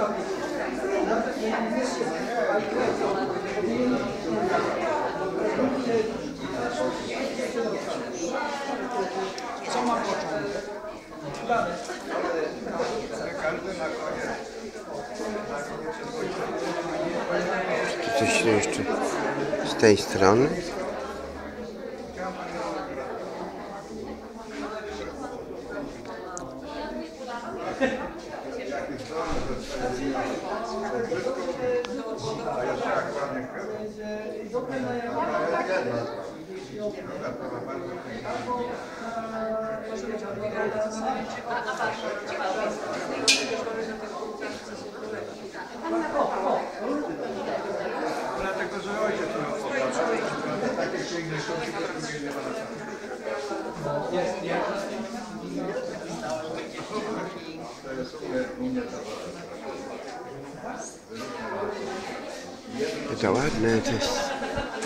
Co ma początek? Coś jeszcze z tej strony? Dlatego, że ojciec miał popatrzeć. Takie piękne sztuki, to drugie nie ma. Jest, nie? To jest u the Doad notice.